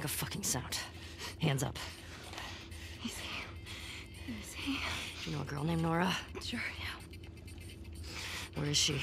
Make a fucking sound. Hands up. Easy. Easy. Do you know a girl named Nora? Sure, yeah. Where is she?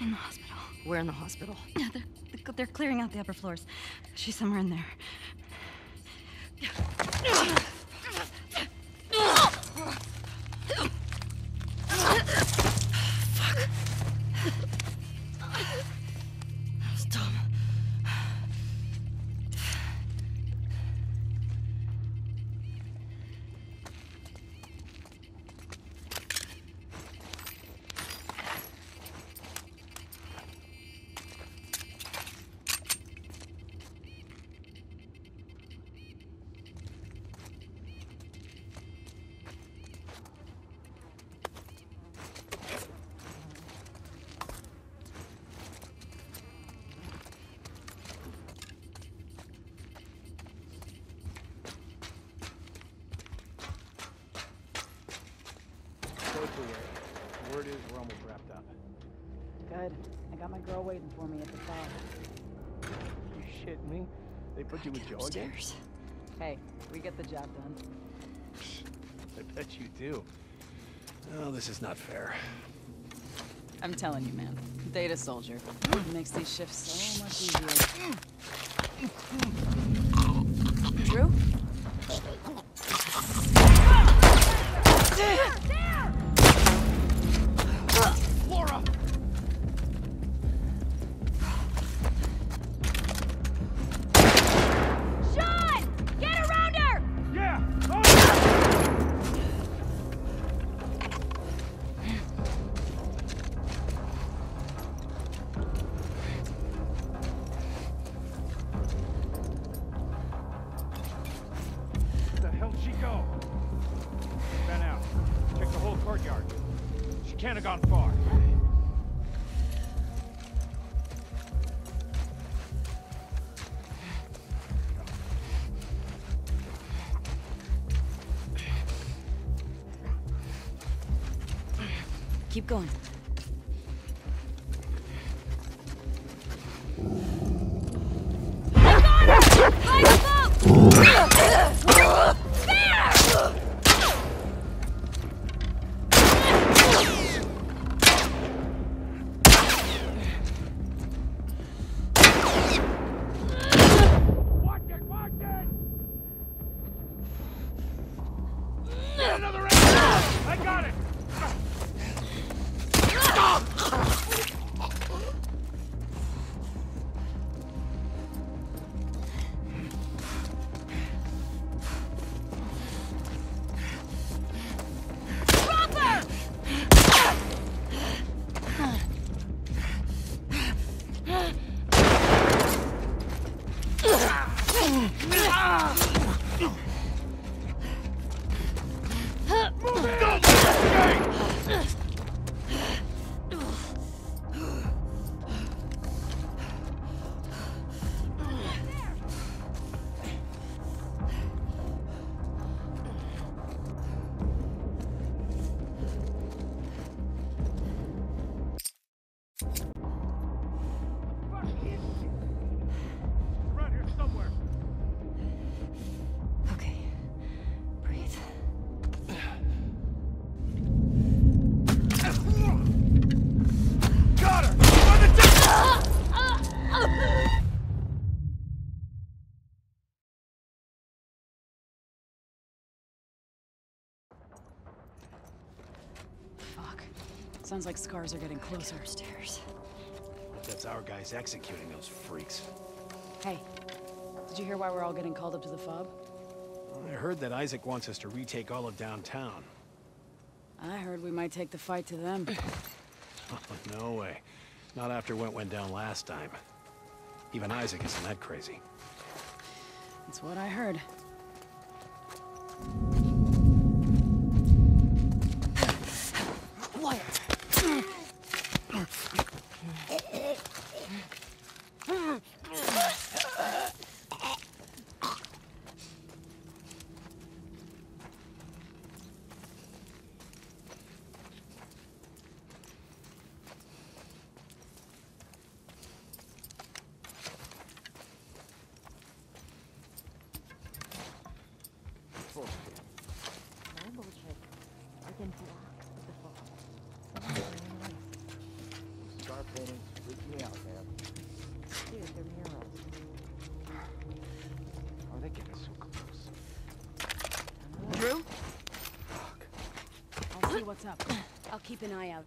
In the hospital. Where in the hospital? Yeah, they're, they're clearing out the upper floors. She's somewhere in there. Word is we're almost wrapped up. Good. I got my girl waiting for me at the bar. You shit me? They put you with Joe again? Hey, we get the job done. I bet you do. Oh, this is not fair. I'm telling you, man. Data soldier. Makes these shifts so much easier. Drew? The hell'd she out. Check the whole courtyard. She can't have gone far. Keep going. Watch I got it! Sounds like scars are getting closer. Stairs. That's our guys executing those freaks. Hey, did you hear why we're all getting called up to the fob? I heard that Isaac wants us to retake all of downtown. I heard we might take the fight to them. no way. Not after what went down last time. Even Isaac isn't that crazy. That's what I heard. Keep an eye out.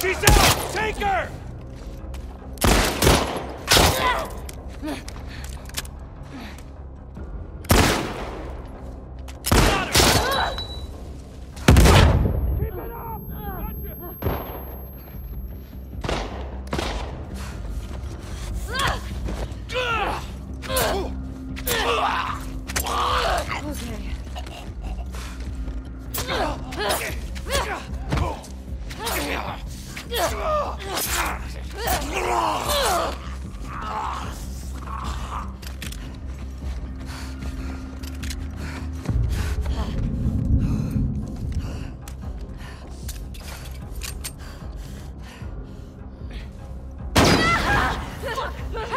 She's out! Take her! 我 我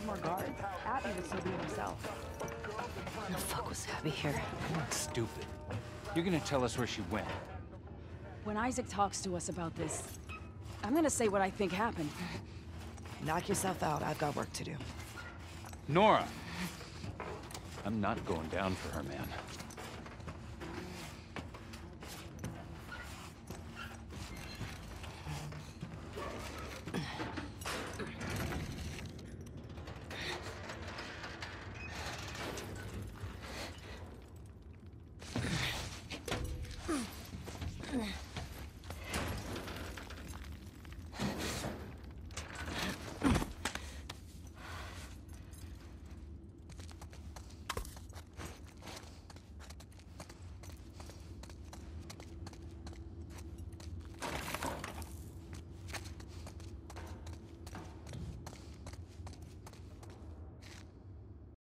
if you more guards, Abby would still be himself. When the fuck was Abby here? Stupid. You're gonna tell us where she went. When Isaac talks to us about this, I'm gonna say what I think happened. Knock yourself out. I've got work to do. Nora! I'm not going down for her, man.